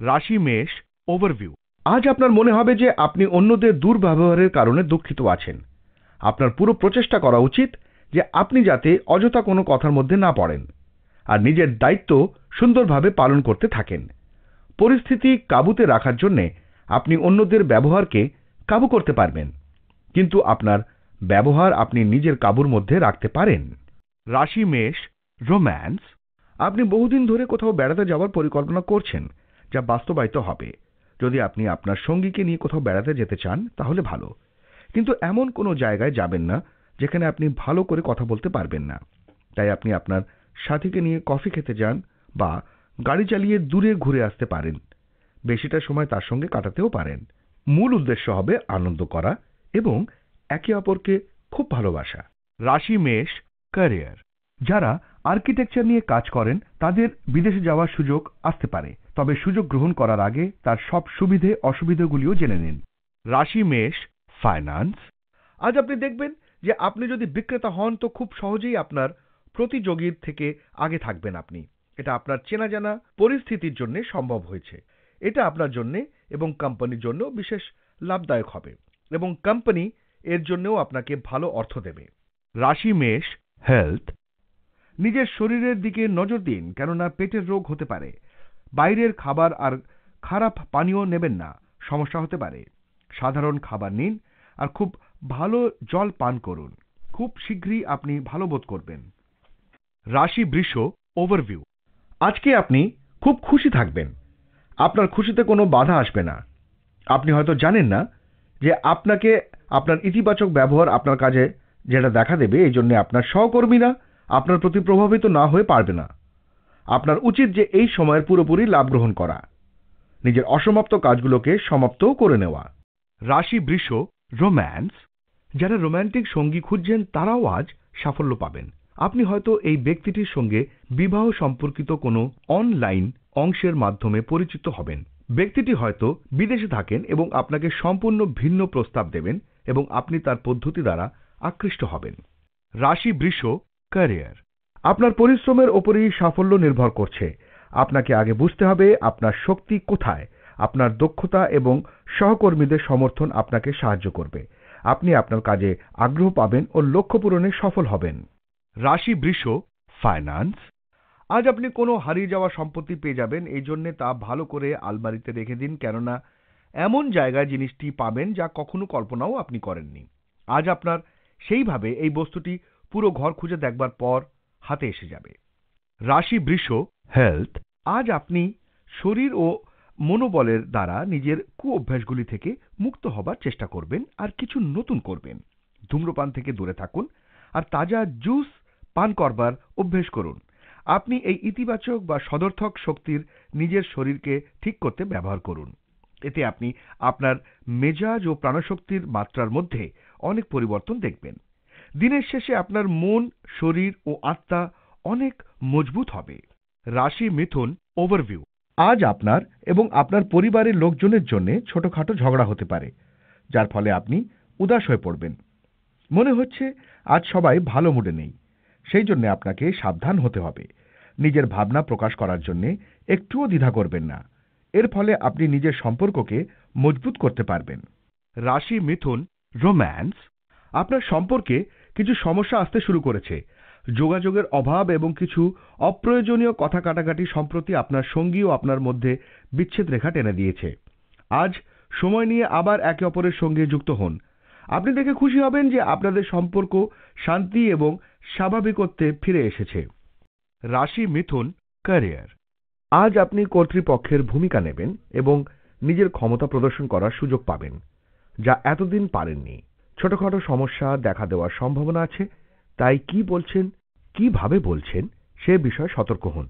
রাশি মেষ ওভারভিউ আজ আপনার মনে হবে যে আপনি অন্যদের দুর্ব্যবহারের কারণে দুঃখিত আছেন। আপনার পুরো প্রচেষ্টা করা উচিত যে আপনি যাতে অযথা কোনো কথার মধ্যে না পড়েন আর নিজের দায়িত্ব সুন্দরভাবে পালন করতে থাকেন। পরিস্থিতি কাবুতে রাখার জন্যে আপনি অন্যদের ব্যবহারকে কাবু করতে পারবেন। কিন্তু আপনার ব্যবহার আপনি নিজের কাবুর মধ্যে রাখতে পারেন। রাশি মেষ রোম্যান্স আপনি বহুদিন ধরে কোথাও বেড়াতে যাওয়ার পরিকল্পনা করছেন। যা বাস্তবায়িত হবে। যদি আপনি আপনার সঙ্গীকে নিয়ে কোথাও বেড়াতে যেতে চান, তাহলে ভালো। কিন্তু এমন কোনো জায়গায় যাবেন না, যেখানে আপনি ভালো করে কথা বলতে পারবেন না। তাই আপনি আপনার সাথীকে নিয়ে কফি খেতে যান বা গাড়ি চালিয়ে দূরে ঘুরে আসতে পারেন। বেশিটা সময় তার সঙ্গে কাটাতেও পারেন। মূল উদ্দেশ্য হবে আনন্দ করা এবং একে অপরকে খুব ভালোবাসা। রাশি মেষ, ক্যারিয়ার। যারা আর্কিটেকচার নিয়ে কাজ করেন, তাদের বিদেশে যাওয়ার সুযোগ আসতে পারে। তবে সুযোগ গ্রহণ করার আগে তার সব সুবিধে অসুবিধাগুলিও জেনে নিন। রাশি, মেষ ফাইন্যান্স আজ আপনি দেখবেন যে আপনি যদি বিক্রেতা হন তো খুব সহজেই আপনার প্রতিযোগীর থেকে আগে থাকবেন আপনি। এটা আপনার চেনা জানা পরিস্থিতির জন্য সম্ভব হয়েছে। এটা আপনার জন্য এবং কোম্পানির জন্য বিশেষ লাভদায়ক হবে এবং কোম্পানি এর জন্যও আপনাকে ভালো অর্থ দেবে। রাশি, মেষ হেলথ নিজের শরীরের দিকে নজর দিন কেননা পেটের রোগ হতে পারে। বাইরের খাবার আর খারাপ পানীয় নেবেন না, সমস্যা হতে পারে। সাধারণ খাবার নিন আর খুব ভালো জল পান করুন। খুব শীঘ্রই আপনি ভালো বোধ করবেন। রাশি বৃষ ওভারভিউ আজকে আপনি খুব খুশি থাকবেন। আপনার খুশিতে কোনো বাধা আসবে না। আপনি হয়তো জানেন না যে আপনাকে আপনার ইতিবাচক ব্যবহার আপনার কাজে যেটা দেখা দেবে, এই জন্য আপনার সহকর্মীরা আপনার প্রতি প্রভাবিত না হয়ে পারবে না। আপনার উচিত যে এই সময়ের পুরোপুরি লাভ গ্রহণ করা। নিজের অসমাপ্ত কাজগুলোকে সমাপ্তও করে নেওয়া। রাশি বৃষ, রোম্যান্স, যারা রোম্যান্টিক সঙ্গী খুঁজছেন তারাও আজ সাফল্য পাবেন। আপনি হয়তো এই ব্যক্তিটির সঙ্গে বিবাহ সম্পর্কিত কোনো অনলাইন অংশের মাধ্যমে পরিচিত হবেন। ব্যক্তিটি হয়তো বিদেশে থাকেন এবং আপনাকে সম্পূর্ণ ভিন্ন প্রস্তাব দেবেন এবং আপনি তার পদ্ধতি দ্বারা আকৃষ্ট হবেন। রাশি বৃষ, ক্যারিয়ার। আপনার পরিশ্রমের ওপরেই সাফল্য নির্ভর করছে। আপনাকে আগে বুঝতে হবে আপনার শক্তি কোথায়, আপনার দক্ষতা এবং সহকর্মীদের সমর্থন আপনাকে সাহায্য করবে। আপনি আপনার কাজে আগ্রহ পাবেন ও লক্ষ্য পূরণে সফল হবেন। রাশি বৃষ ফাইন্যান্স আজ আপনি কোনো হারিয়ে যাওয়া সম্পত্তি পেয়ে যাবেন, এই জন্যে তা ভালো করে আলমারিতে রেখে দিন, কেননা এমন জায়গায় জিনিসটি পাবেন যা কখনো কল্পনাও আপনি করেননি। আজ আপনার সেইভাবে এই বস্তুটি পুরো ঘর খুঁজে দেখবার পর হাতে এসে যাবে। রাশি বৃষ হেলথ, আজ আপনি শরীর ও মনোবলের দ্বারা নিজের কু অভ্যাসগুলি থেকে মুক্ত হবার চেষ্টা করবেন আর কিছু নতুন করবেন। ধূম্রপান থেকে দূরে থাকুন আর তাজা জুস পান করবার অভ্যেস করুন। আপনি এই ইতিবাচক বা সদর্থক শক্তির নিজের শরীরকে ঠিক করতে ব্যবহার করুন। এতে আপনি আপনার মেজাজ ও প্রাণশক্তির মাত্রার মধ্যে অনেক পরিবর্তন দেখবেন। দিনের শেষে আপনার মন, শরীর ও আত্মা অনেক মজবুত হবে। রাশি মিথুন ওভারভিউ আজ আপনার এবং আপনার পরিবারের লোকজনের জন্য ছোটখাটো ঝগড়া হতে পারে, যার ফলে আপনি উদাস হয়ে পড়বেন। মনে হচ্ছে আজ সবাই ভালো মুডে নেই, সেই জন্য আপনাকে সাবধান হতে হবে। নিজের ভাবনা প্রকাশ করার জন্য একটুও দ্বিধা করবেন না। এর ফলে আপনি নিজের সম্পর্ককে মজবুত করতে পারবেন। রাশি মিথুন রোম্যান্স আপনার সম্পর্কে কিছু সমস্যা আসতে শুরু করেছে। যোগাযোগের অভাব এবং কিছু অপ্রয়োজনীয় কথা কাটাকাটি সম্প্রতি আপনার সঙ্গী ও আপনার মধ্যে বিচ্ছেদ রেখা টেনে দিয়েছে। আজ সময় নিয়ে আবার একে অপরের সঙ্গে যুক্ত হন। আপনি দেখে খুশি হবেন যে আপনাদের সম্পর্ক শান্তি এবং স্বাভাবিকত্বে ফিরে এসেছে। রাশি মিথুন ক্যারিয়ার। আজ আপনি কর্তৃপক্ষের ভূমিকা নেবেন এবং নিজের ক্ষমতা প্রদর্শন করার সুযোগ পাবেন, যা এতদিন পারেননি। ছোটখাটো সমস্যা দেখা দেওয়ার সম্ভাবনা আছে, তাই কি বলছেন, কীভাবে বলছেন, সে বিষয়ে সতর্ক হন।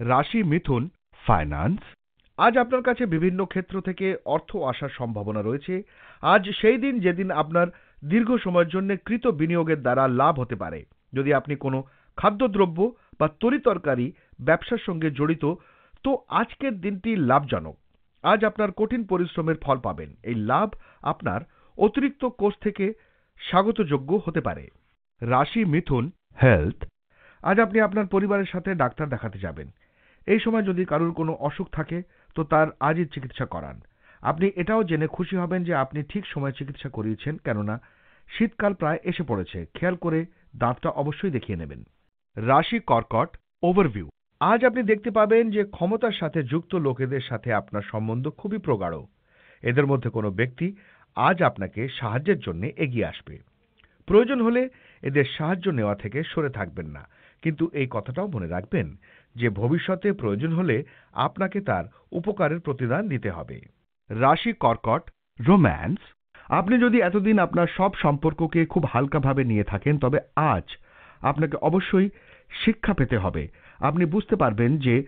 রাশি মিথুন, ফাইন্যান্স। আজ আপনার কাছে বিভিন্ন ক্ষেত্র থেকে অর্থ আসার সম্ভাবনা রয়েছে। আজ সেই দিন যেদিন আপনার দীর্ঘ সময়ের জন্য কৃত বিনিয়োগের দ্বারা লাভ হতে পারে। যদি আপনি কোনো খাদ্যদ্রব্য বা তরিতরকারি ব্যবসার সঙ্গে জড়িত, তো আজকের দিনটি লাভজনক। আজ আপনার কঠিন পরিশ্রমের ফল পাবেন। এই লাভ আপনার অতিরিক্ত কোষ থেকে স্বাগতযোগ্য হতে পারে। রাশি মিথুন হেলথ, আজ আপনি আপনার পরিবারের সাথে ডাক্তার দেখাতে যাবেন। এই সময় যদি কারোর কোনো অসুখ থাকে, তো তার আজই চিকিৎসা করান। আপনি এটাও জেনে খুশি হবেন যে আপনি ঠিক সময়ে চিকিৎসা করিয়েছেন, কেননা শীতকাল প্রায় এসে পড়েছে। খেয়াল করে দাঁতটা অবশ্যই দেখিয়ে নেবেন। রাশি কর্কট ওভারভিউ, আজ আপনি দেখতে পাবেন যে ক্ষমতার সাথে যুক্ত লোকেদের সাথে আপনার সম্বন্ধ খুবই প্রগাঢ়। এদের মধ্যে কোনো ব্যক্তি আজ আপনাকে সাহায্যের জন্য এগিয়ে আসবে। প্রয়োজন হলে এদের সাহায্য নেওয়া থেকে সরে থাকবেন না। কিন্তু এই কথাটাও মনে রাখবেন যে, ভবিষ্যতে প্রয়োজন হলে আপনাকে তার উপকারের প্রতিদান দিতে হবে। রাশি কর্কট, রোম্যান্স। আপনি যদি এতদিন আপনার সব সম্পর্ককে খুব হালকাভাবে নিয়ে থাকেন, তবে আজ আপনাকে অবশ্যই শিক্ষা পেতে হবে। আপনি বুঝতে পারবেন যে,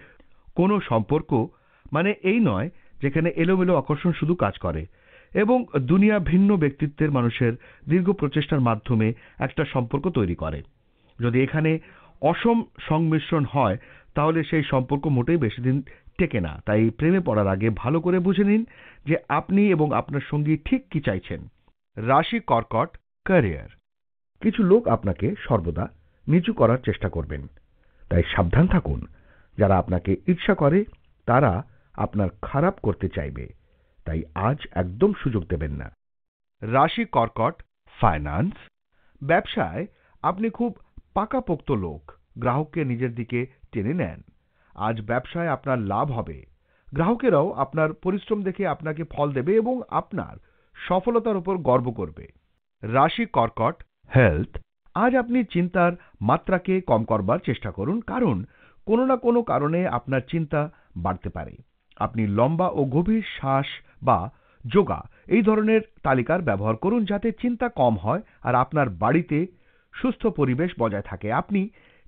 কোনো সম্পর্ক মানে এই নয় যেখানে এলোমেলো আকর্ষণ শুধু কাজ করে। এবং দুনিয়া ভিন্ন ব্যক্তিত্বের মানুষের দীর্ঘ প্রচেষ্টার মাধ্যমে একটা সম্পর্ক তৈরি করে। যদি এখানে অসম সংমিশ্রণ হয়, তাহলে সেই সম্পর্ক মোটেই বেশি দিন টেকে না। তাই প্রেমে পড়ার আগে ভালো করে বুঝে নিন যে আপনি এবং আপনার সঙ্গী ঠিক কি চাইছেন। রাশি কর্কট, ক্যারিয়ার। কিছু লোক আপনাকে সর্বদা নিচু করার চেষ্টা করবেন। তাই সাবধান থাকুন। যারা আপনাকে ঈর্ষা করে, তারা আপনার খারাপ করতে চাইবে। তাই আজ একদম সুযোগ দেবেন না। রাশি কর্কট ফাইন্যান্স ব্যবসায় আপনি খুব পাকাপোক্ত লোক, গ্রাহককে নিজের দিকে টেনে নেন। আজ ব্যবসায় আপনার লাভ হবে। গ্রাহকেরাও আপনার পরিশ্রম দেখে আপনাকে ফল দেবে এবং আপনার সফলতার উপর গর্ব করবে। রাশি কর্কট হেলথ আজ আপনি চিন্তার মাত্রাকে কম করবার চেষ্টা করুন, কারণ কোনো না কোনো কারণে আপনার চিন্তা বাড়তে পারে। আপনি লম্বা ও গভীর শ্বাস বা যোগা এই ধরনের তালিকার ব্যবহার করুন যাতে চিন্তা কম হয় আর আপনার বাড়িতে সুস্থ পরিবেশ বজায় থাকে। আপনি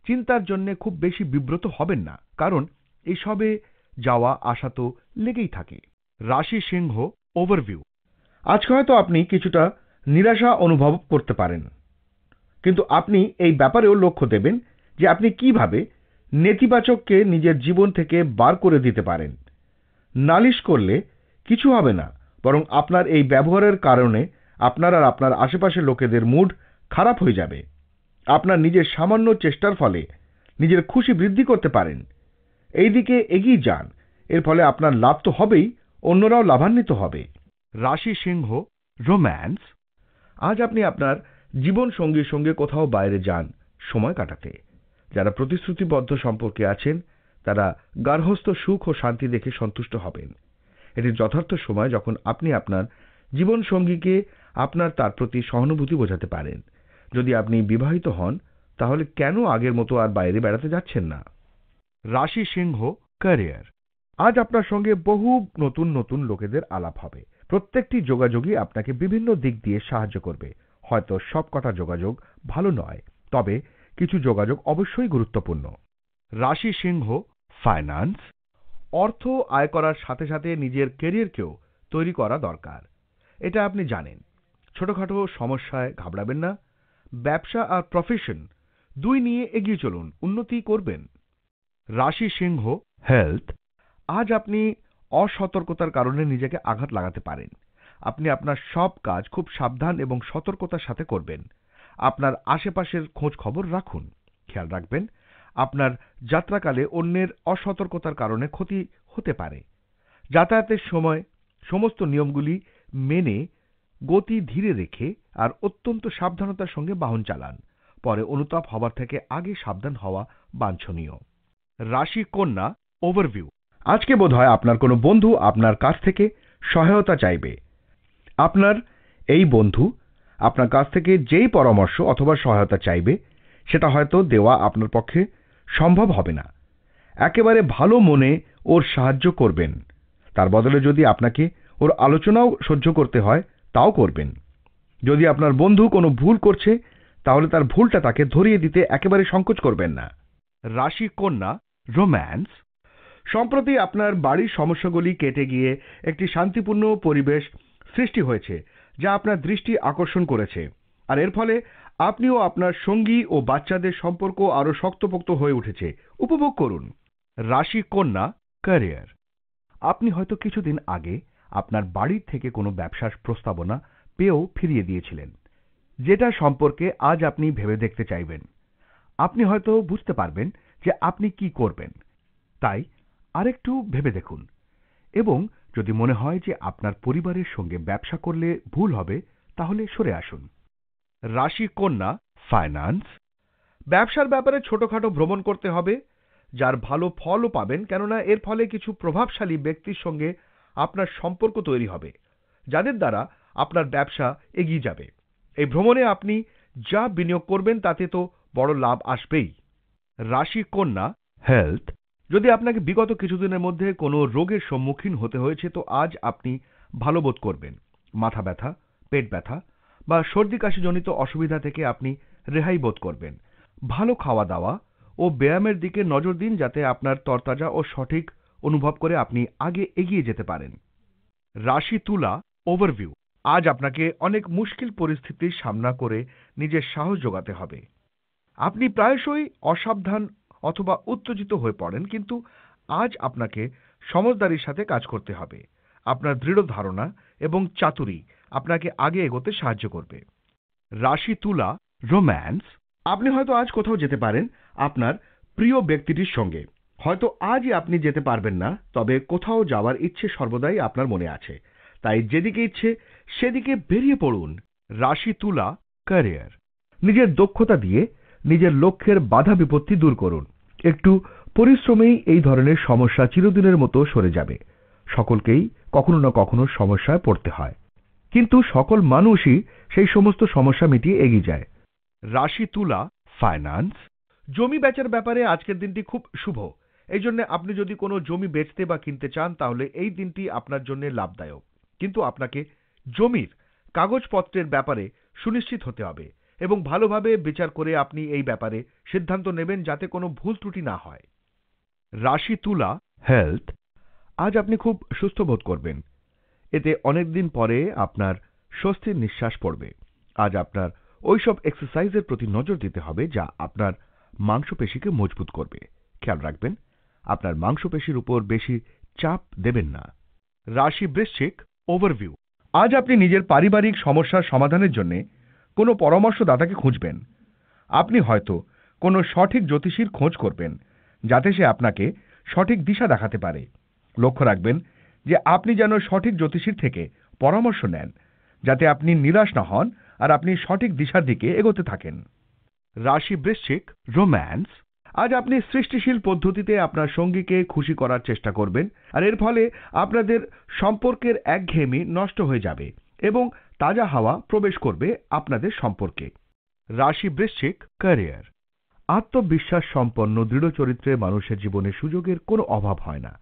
চিন্তার জন্য খুব বেশি বিব্রত হবেন না, কারণ এসবে যাওয়া আসা তো লেগেই থাকে। রাশি সিংহ ওভারভিউ আজকে হয়তো আপনি কিছুটা নিরাশা অনুভব করতে পারেন, কিন্তু আপনি এই ব্যাপারেও লক্ষ্য দেবেন যে আপনি কীভাবে নেতিবাচককে নিজের জীবন থেকে বার করে দিতে পারেন। নালিশ করলে কিছু হবে না, বরং আপনার এই ব্যবহারের কারণে আপনার আর আপনার আশেপাশের লোকেদের মুড খারাপ হয়ে যাবে। আপনার নিজের সামান্য চেষ্টার ফলে নিজের খুশি বৃদ্ধি করতে পারেন। এই দিকে এগিয়ে যান, এর ফলে আপনার লাভ তো হবেই, অন্যরাও লাভান্বিত হবে। রাশি সিংহ, রোম্যান্স, আজ আপনি আপনার জীবন সঙ্গীর সঙ্গে কোথাও বাইরে যান সময় কাটাতে। যারা প্রতিশ্রুতিবদ্ধ সম্পর্কে আছেন, তারা গার্হস্থ সুখ ও শান্তি দেখে সন্তুষ্ট হবেন। এটি যথার্থ সময় যখন আপনি আপনার জীবন সঙ্গীকে আপনার তার প্রতি সহানুভূতি বোঝাতে পারেন। যদি আপনি বিবাহিত হন, তাহলে কেন আগের মতো আর বাইরে বেড়াতে যাচ্ছেন না? রাশি সিংহ, ক্যারিয়ার। আজ আপনার সঙ্গে বহু নতুন নতুন লোকেদের আলাপ হবে। প্রত্যেকটি যোগাযোগই আপনাকে বিভিন্ন দিক দিয়ে সাহায্য করবে। হয়তো সব কটা যোগাযোগ ভালো নয়, তবে কিছু যোগাযোগ অবশ্যই গুরুত্বপূর্ণ। রাশি সিংহ, ফাইন্যান্স। অর্থ আয় করার সাথে সাথে নিজের কেরিয়ারকেও তৈরি করা দরকার। এটা আপনি জানেন। ছোটখাটো সমস্যায় ঘাবড়াবেন না। ব্যবসা আর প্রফেশন দুই নিয়ে এগিয়ে চলুন, উন্নতি করবেন। রাশি সিংহ হেলথ আজ আপনি অসতর্কতার কারণে নিজেকে আঘাত লাগাতে পারেন। আপনি আপনার সব কাজ খুব সাবধান এবং সতর্কতার সাথে করবেন। আপনার আশেপাশের খোঁজ খবর রাখুন। খেয়াল রাখবেন আপনার যাত্রাকালে অন্যের অসতর্কতার কারণে ক্ষতি হতে পারে। যাতায়াতের সময় সমস্ত নিয়মগুলি মেনে গতি ধীরে রেখে আর অত্যন্ত সাবধানতার সঙ্গে বাহন চালান। পরে অনুতাপ হবার থেকে আগে সাবধান হওয়া বাঞ্ছনীয়। রাশি কন্যা ওভারভিউ। আজকে বোধহয় আপনার কোনো বন্ধু আপনার কাছ থেকে সহায়তা চাইবে। আপনার এই বন্ধু আপনার কাছ থেকে যেই পরামর্শ অথবা সহায়তা চাইবে, সেটা হয়তো দেওয়া আপনার পক্ষে সম্ভব হবে না। একেবারে ভালো মনে ওর সাহায্য করবেন। তার বদলে যদি আপনাকে ওর আলোচনাও সহ্য করতে হয়, তাও করবেন। যদি আপনার বন্ধু কোনো ভুল করছে, তাহলে তার ভুলটা তাকে ধরিয়ে দিতে একেবারে সংকোচ করবেন না। রাশি কন্যা, রোম্যান্স। সম্প্রতি আপনার বাড়ির সমস্যাগুলি কেটে গিয়ে একটি শান্তিপূর্ণ পরিবেশ সৃষ্টি হয়েছে, যা আপনার দৃষ্টি আকর্ষণ করেছে। আর এর ফলে আপনিও আপনার সঙ্গী ও বাচ্চাদের সম্পর্ক আরও শক্তপোক্ত হয়ে উঠেছে। উপভোগ করুন। রাশি কন্যা ক্যারিয়ার। আপনি হয়তো কিছুদিন আগে আপনার বাড়ির থেকে কোনো ব্যবসার প্রস্তাবনা পেয়েও ফিরিয়ে দিয়েছিলেন। যেটা সম্পর্কে আজ আপনি ভেবে দেখতে চাইবেন। আপনি হয়তো বুঝতে পারবেন যে আপনি কি করবেন। তাই আরেকটু ভেবে দেখুন। এবং যদি মনে হয় যে আপনার পরিবারের সঙ্গে ব্যবসা করলে ভুল হবে, তাহলে সরে আসুন। রাশি কন্যা ফাইন্যান্স ব্যবসার ব্যাপারে ছোটখাটো ভ্রমণ করতে হবে, যার ভালো ফলও পাবেন, কেননা এর ফলে কিছু প্রভাবশালী ব্যক্তির সঙ্গে আপনার সম্পর্ক তৈরি হবে, যাদের দ্বারা আপনার ব্যবসা এগিয়ে যাবে। এই ভ্রমণে আপনি যা বিনিয়োগ করবেন, তাতে তো বড় লাভ আসবেই। রাশি কন্যা হেলথ যদি আপনাকে বিগত কিছুদিনের মধ্যে কোনো রোগের সম্মুখীন হতে হয়েছে, তো আজ আপনি ভালো বোধ করবেন। মাথা ব্যথা, পেট ব্যথা বা সর্দি কাশিজনিত অসুবিধা থেকে আপনি রেহাই বোধ করবেন। ভালো খাওয়া দাওয়া ও ব্যায়ামের দিকে নজর দিন যাতে আপনার তরতাজা ও সঠিক অনুভব করে আপনি আগে এগিয়ে যেতে পারেন। রাশি তুলা ওভারভিউ। আজ আপনাকে অনেক মুশকিল পরিস্থিতির সামনা করে নিজের সাহস জোগাতে হবে। আপনি প্রায়শই অসাবধান অথবা উত্তেজিত হয়ে পড়েন, কিন্তু আজ আপনাকে সমজদারির সাথে কাজ করতে হবে। আপনার দৃঢ় ধারণা এবং চাতুরি আপনাকে আগে এগোতে সাহায্য করবে। রাশি তুলা, রোম্যান্স। আপনি হয়তো আজ কোথাও যেতে পারেন আপনার প্রিয় ব্যক্তিটির সঙ্গে। হয়তো আজই আপনি যেতে পারবেন না, তবে কোথাও যাওয়ার ইচ্ছে সর্বদাই আপনার মনে আছে। তাই যেদিকে ইচ্ছে, সেদিকে বেরিয়ে পড়ুন। রাশি তুলা, ক্যারিয়ার। নিজের দক্ষতা দিয়ে নিজের লক্ষ্যের বাধা বিপত্তি দূর করুন। একটু পরিশ্রমেই এই ধরনের সমস্যা চিরদিনের মতো সরে যাবে। সকলকেই কখনো না কখনো সমস্যায় পড়তে হয়। কিন্তু সকল মানুষই সেই সমস্ত সমস্যা মিটিয়ে এগিয়ে যায়। রাশি তুলা ফাইন্যান্স জমি বেচার ব্যাপারে আজকের দিনটি খুব শুভ। এই জন্য আপনি যদি কোনো জমি বেচতে বা কিনতে চান, তাহলে এই দিনটি আপনার জন্য লাভদায়ক। কিন্তু আপনাকে জমির কাগজপত্রের ব্যাপারে সুনিশ্চিত হতে হবে এবং ভালোভাবে বিচার করে আপনি এই ব্যাপারে সিদ্ধান্ত নেবেন যাতে কোনো ভুল ত্রুটি না হয়। রাশি তুলা হেলথ আজ আপনি খুব সুস্থ বোধ করবেন। এতে অনেক দিন পরে আপনার স্বস্তির নিঃশ্বাস পড়বে। আজ আপনার ওইসব এক্সারসাইজের প্রতি নজর দিতে হবে যা আপনার মাংসপেশিকে মজবুত করবে। খেয়াল রাখবেন, আপনার মাংসপেশির উপর বেশি চাপ দেবেন না। রাশি বৃশ্চিক ওভারভিউ আজ আপনি নিজের পারিবারিক সমস্যার সমাধানের জন্য কোনো পরামর্শদাতাকে খুঁজবেন। আপনি হয়তো কোনো সঠিক জ্যোতিষীর খোঁজ করবেন, যাতে সে আপনাকে সঠিক দিশা দেখাতে পারে। লক্ষ্য রাখবেন যে আপনি যেন সঠিক জ্যোতিষীর থেকে পরামর্শ নেন, যাতে আপনি নিরাশ না হন আর আপনি সঠিক দিশার দিকে এগোতে থাকেন। রাশি বৃশ্চিক, রোম্যান্স, আজ আপনি সৃষ্টিশীল পদ্ধতিতে আপনার সঙ্গীকে খুশি করার চেষ্টা করবেন, আর এর ফলে আপনাদের সম্পর্কের একঘেয়েমি নষ্ট হয়ে যাবে এবং তাজা হাওয়া প্রবেশ করবে আপনাদের সম্পর্কে। রাশি বৃশ্চিক, ক্যারিয়ার, আত্মবিশ্বাস সম্পন্ন দৃঢ় চরিত্রের মানুষের জীবনে সুযোগের কোনো অভাব হয় না।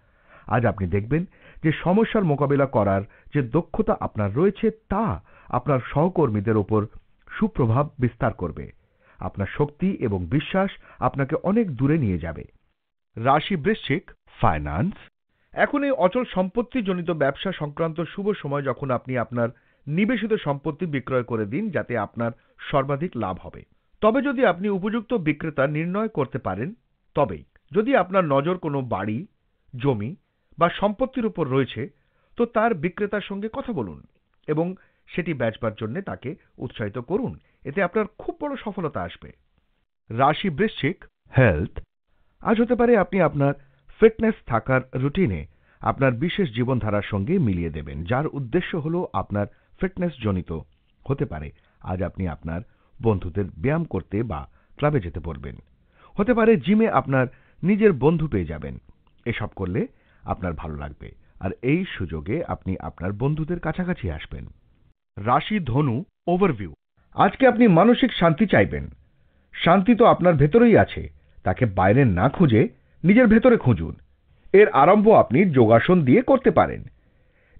আজ আপনি দেখবেন যে সমস্যার মোকাবিলা করার যে দক্ষতা আপনার রয়েছে, তা আপনার সহকর্মীদের ওপর সুপ্রভাব বিস্তার করবে। আপনার শক্তি এবং বিশ্বাস আপনাকে অনেক দূরে নিয়ে যাবে। রাশি বৃশ্চিক ফাইন্যান্স এখন এই অচল সম্পত্তি জনিত ব্যবসা সংক্রান্ত শুভ সময় যখন আপনি আপনার নিবেশিত সম্পত্তি বিক্রয় করে দিন, যাতে আপনার সর্বাধিক লাভ হবে। তবে যদি আপনি উপযুক্ত বিক্রেতা নির্ণয় করতে পারেন, তবেই। যদি আপনার নজর কোনো বাড়ি, জমি বা সম্পত্তির উপর রয়েছে, তো তার বিক্রেতার সঙ্গে কথা বলুন এবং সেটি বেচবার জন্য তাকে উৎসাহিত করুন। এতে আপনার খুব বড় সফলতা আসবে। রাশি বৃশ্চিক হেলথ আজ হতে পারে আপনি আপনার ফিটনেস থাকার রুটিনে আপনার বিশেষ জীবনধারার সঙ্গে মিলিয়ে দেবেন, যার উদ্দেশ্য হল আপনার ফিটনেস জনিত হতে পারে। আজ আপনি আপনার বন্ধুদের ব্যায়াম করতে বা ক্লাবে যেতে পারবেন হতে পারে জিমে আপনার নিজের বন্ধু পেয়ে যাবেন। এসব করলে আপনার ভালো লাগবে। আর এই সুযোগে আপনি আপনার বন্ধুদের কাছাকাছি আসবেন। রাশি ধনু ওভারভিউ আজকে আপনি মানসিক শান্তি চাইবেন। শান্তি তো আপনার ভেতরেই আছে। তাকে বাইরে না খুঁজে নিজের ভেতরে খুঁজুন। এর আরম্ভ আপনি যোগাসন দিয়ে করতে পারেন।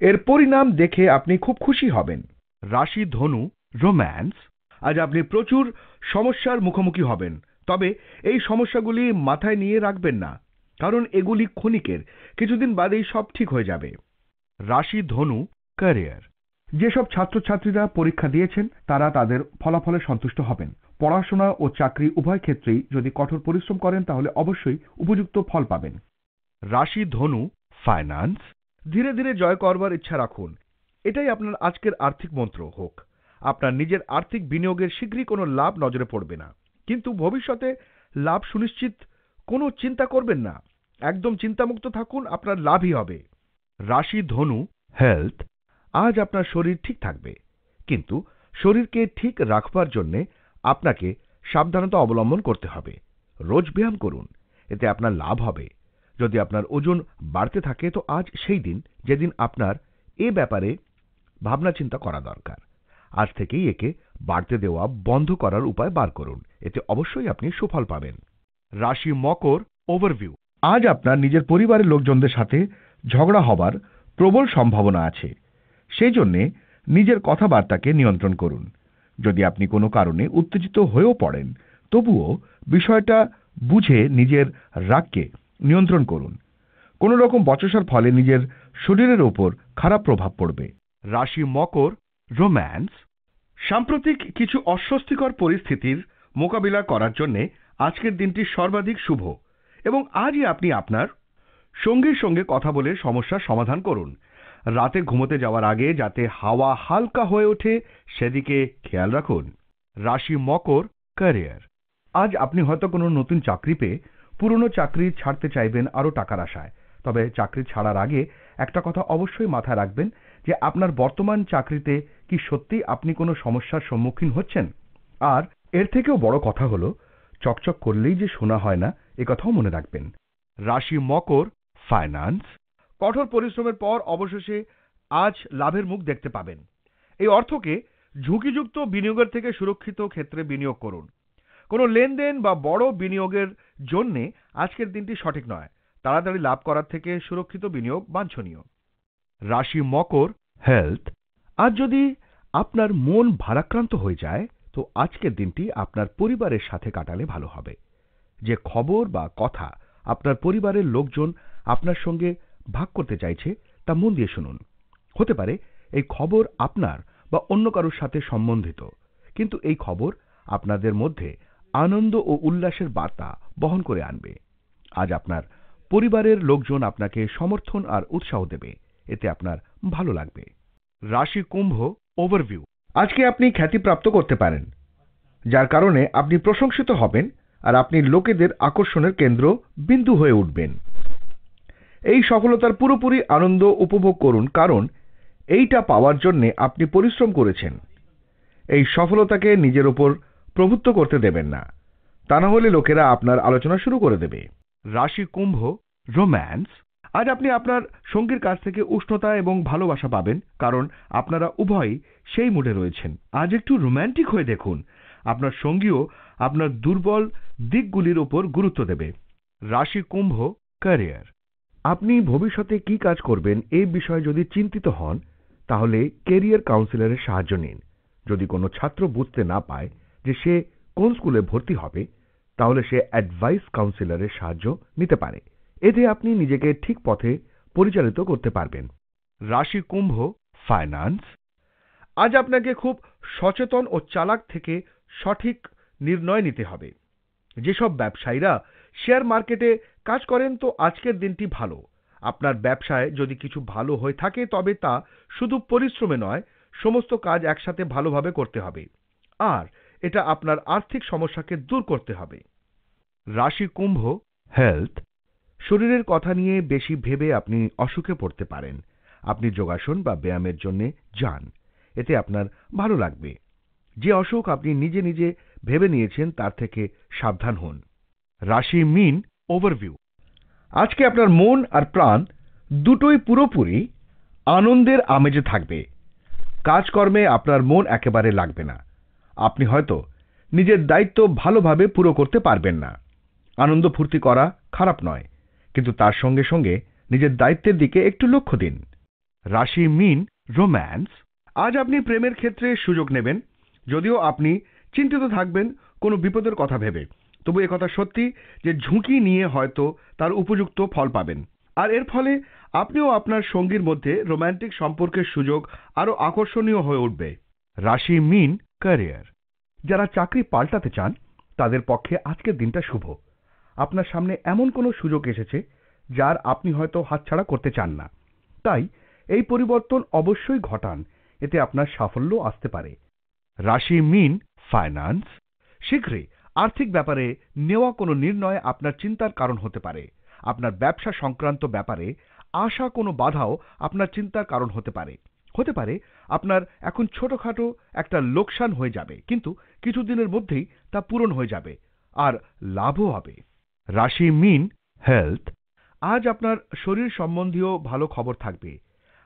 এর পরিণাম দেখে আপনি খুব খুশি হবেন। রাশি ধনু রোম্যান্স আজ আপনি প্রচুর সমস্যার মুখোমুখি হবেন। তবে এই সমস্যাগুলি মাথায় নিয়ে রাখবেন না। কারণ এগুলি ক্ষণিকের, কিছুদিন বাদেই সব ঠিক হয়ে যাবে। রাশি ধনু ক্যারিয়ার যেসব ছাত্রছাত্রীরা পরীক্ষা দিয়েছেন, তারা তাদের ফলাফলে সন্তুষ্ট হবেন। পড়াশোনা ও চাকরি উভয় ক্ষেত্রেই যদি কঠোর পরিশ্রম করেন, তাহলে অবশ্যই উপযুক্ত ফল পাবেন। রাশি ধনু ফাইন্যান্স ধীরে ধীরে জয় করবার ইচ্ছা রাখুন। এটাই আপনার আজকের আর্থিক মন্ত্র হোক। আপনার নিজের আর্থিক বিনিয়োগের শীঘ্রই কোনো লাভ নজরে পড়বে না। কিন্তু ভবিষ্যতে লাভ সুনিশ্চিত কোনো চিন্তা করবেন না। একদম চিন্তামুক্ত থাকুন, আপনার লাভই হবে। রাশি ধনু হেলথ আজ আপনার শরীর ঠিক থাকবে। কিন্তু শরীরকে ঠিক রাখবার জন্যে আপনাকে সাবধানতা অবলম্বন করতে হবে। রোজ ব্যায়াম করুন, এতে আপনার লাভ হবে। যদি আপনার ওজন বাড়তে থাকে, তো আজ সেই দিন, যেদিন আপনার এ ব্যাপারে ভাবনা চিন্তা করা দরকার। আজ থেকেই একে বাড়তে দেওয়া বন্ধ করার উপায় বার করুন। এতে অবশ্যই আপনি সুফল পাবেন। রাশি মকর ওভারভিউ আজ আপনার নিজের পরিবারের লোকজনদের সাথে ঝগড়া হবার প্রবল সম্ভাবনা আছে। সেই জন্যে নিজের কথাবার্তাকে নিয়ন্ত্রণ করুন। যদি আপনি কোনো কারণে উত্তেজিত হয়েও পড়েন তবুও বিষয়টা বুঝে নিজের রাগকে নিয়ন্ত্রণ করুন। কোনো রকম বচসার ফলে নিজের শরীরের ওপর খারাপ প্রভাব পড়বে। রাশি মকর রোম্যান্স সাম্প্রতিক কিছু অস্বস্তিকর পরিস্থিতির মোকাবিলা করার জন্য আজকের দিনটি সর্বাধিক শুভ এবং আজই আপনি আপনার সঙ্গীর সঙ্গে কথা বলে সমস্যার সমাধান করুন। রাতে ঘুমোতে যাওয়ার আগে যাতে হাওয়া হালকা হয়ে ওঠে, সেদিকে খেয়াল রাখুন। রাশি মকর, ক্যারিয়ার। আজ আপনি হয়তো কোনো নতুন চাকরি পেয়ে পুরনো চাকরি ছাড়তে চাইবেন আরও টাকার আশায়। তবে চাকরি ছাড়ার আগে একটা কথা অবশ্যই মাথায় রাখবেন যে আপনার বর্তমান চাকরিতে কি সত্যি আপনি কোনো সমস্যার সম্মুখীন হচ্ছেন? আর এর থেকেও বড় কথা হলো চকচক করলেই যে শোনা হয় না কথাও মনে রাখবেন। রাশি মকর ফাইন্যান্স কঠোর পরিশ্রমের পর অবশেষে আজ লাভের মুখ দেখতে পাবেন। এই অর্থকে ঝুঁকিযুক্ত বিনিয়োগের থেকে সুরক্ষিত ক্ষেত্রে বিনিয়োগ করুন। কোনো লেনদেন বা বড় বিনিয়োগের জন্যে আজকের দিনটি সঠিক নয়। তাড়াতাড়ি লাভ করার থেকে সুরক্ষিত বিনিয়োগ বাঞ্ছনীয়। রাশি মকর হেলথ আজ যদি আপনার মন ভারাক্রান্ত হয়ে যায় তো আজকের দিনটি আপনার পরিবারের সাথে কাটালে ভালো হবে। যে খবর বা কথা আপনার পরিবারের লোকজন আপনার সঙ্গে ভাগ করতে চাইছে, তা মন দিয়ে শুনুন। হতে পারে এই খবর আপনার বা অন্য কারোর সাথে সম্বন্ধিত, কিন্তু এই খবর আপনাদের মধ্যে আনন্দ ও উল্লাসের বার্তা বহন করে আনবে। আজ আপনার পরিবারের লোকজন আপনাকে সমর্থন আর উৎসাহ দেবে, এতে আপনার ভালো লাগবে। রাশি কুম্ভ ওভারভিউ আজকে আপনি খ্যাতিপ্রাপ্ত করতে পারেন, যার কারণে আপনি প্রশংসিত হবেন আর আপনি লোকেদের আকর্ষণের কেন্দ্র বিন্দু হয়ে উঠবেন। এই সফলতার পুরোপুরি আনন্দ উপভোগ করুন, কারণ এইটা পাওয়ার জন্যে আপনি পরিশ্রম করেছেন। এই সফলতাকে নিজের ওপর প্রভুত্ব করতে দেবেন না, তা না হলে লোকেরা আপনার আলোচনা শুরু করে দেবে। রাশি কুম্ভ, রোম্যান্স আজ আপনি আপনার সঙ্গীর কাছ থেকে উষ্ণতা এবং ভালোবাসা পাবেন, কারণ আপনারা উভয়ই সেই মুডে রয়েছেন। আজ একটু রোম্যান্টিক হয়ে দেখুন। আপনার সঙ্গীও আপনার দুর্বল দিকগুলির ওপর গুরুত্ব দেবে। রাশি কুম্ভ ক্যারিয়ার আপনি ভবিষ্যতে কি কাজ করবেন এই বিষয়ে যদি চিন্তিত হন, তাহলে কেরিয়ার কাউন্সিলরের সাহায্য নিন। যদি কোনো ছাত্র বুঝতে না পায় যে সে কোন স্কুলে ভর্তি হবে, তাহলে সে অ্যাডভাইস কাউন্সিলরের সাহায্য নিতে পারে। এতে আপনি নিজেকে ঠিক পথে পরিচালিত করতে পারবেন। রাশি কুম্ভ ফাইন্যান্স আজ আপনাকে খুব সচেতন ও চালাক থেকে সঠিক নির্ণয় নিতে হবে। যেসব ব্যবসায়ীরা শেয়ার মার্কেটে কাজ করেন তো আজকের দিনটি ভালো। আপনার ব্যবসায় যদি কিছু ভালো হয়ে থাকে, তবে তা শুধু পরিশ্রমে নয়, সমস্ত কাজ একসাথে ভালোভাবে করতে হবে। আর এটা আপনার আর্থিক সমস্যাকে দূর করতে হবে। রাশি কুম্ভ হেলথ শরীরের কথা নিয়ে বেশি ভেবে আপনি অসুখে পড়তে পারেন। আপনি যোগাসন বা ব্যায়ামের জন্য যান। এতে আপনার ভালো লাগবে। যে অসুখ আপনি নিজে নিজে ভেবে নিয়েছেন, তার থেকে সাবধান হন। রাশি মিন ওভারভিউ আজকে আপনার মন আর প্রাণ দুটোই পুরোপুরি আনন্দের আমেজে থাকবে। কাজকর্মে আপনার মন একেবারে লাগবে না। আপনি হয়তো নিজের দায়িত্ব ভালোভাবে পুরো করতে পারবেন না। আনন্দ ফুর্তি করা খারাপ নয়। কিন্তু তার সঙ্গে সঙ্গে নিজের দায়িত্বের দিকে একটু লক্ষ্য দিন। রাশি মিন, রোম্যান্স, আজ আপনি প্রেমের ক্ষেত্রে সুযোগ নেবেন। যদিও আপনি চিন্তিত থাকবেন, কোনো বিপদের কথা ভেবে। তবু কথা সত্যি যে ঝুঁকি নিয়ে হয়তো তার উপযুক্ত ফল পাবেন। আর এর ফলে আপনিও আপনার সঙ্গীর মধ্যে রোম্যান্টিক সম্পর্কের সুযোগ আরও আকর্ষণীয় হয়ে উঠবে। রাশি মিন, ক্যারিয়ার। যারা চাকরি পাল্টাতে চান, তাদের পক্ষে আজকের দিনটা শুভ। আপনার সামনে এমন কোনো সুযোগ এসেছে যার আপনি হয়তো হাতছাড়া করতে চান না। তাই এই পরিবর্তন অবশ্যই ঘটান, এতে আপনার সাফল্য আসতে পারে। রাশি মিন ফাইন্যান্স শীঘ্রই আর্থিক ব্যাপারে নেওয়া কোনো নির্ণয় আপনার চিন্তার কারণ হতে পারে। আপনার ব্যবসা সংক্রান্ত ব্যাপারে আশা কোনো বাধাও আপনার চিন্তার কারণ হতে পারে। হতে পারে আপনার এখন ছোটখাটো একটা লোকসান হয়ে যাবে, কিন্তু কিছুদিনের মধ্যেই তা পূরণ হয়ে যাবে, আর লাভও হবে। রাশি মিন হেলথ আজ আপনার শরীর সম্বন্ধীয় ভালো খবর থাকবে।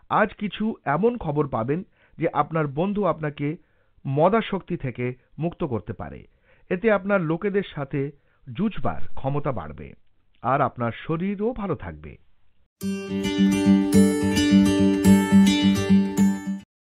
আজ কিছু এমন খবর পাবেন যে আপনার বন্ধু আপনাকে মদাশক্তি থেকে মুক্ত করতে পারে। এতে আপনার লোকেদের সাথে জুজবার ক্ষমতা বাড়বে আর আপনার শরীরও ভালো থাকবে।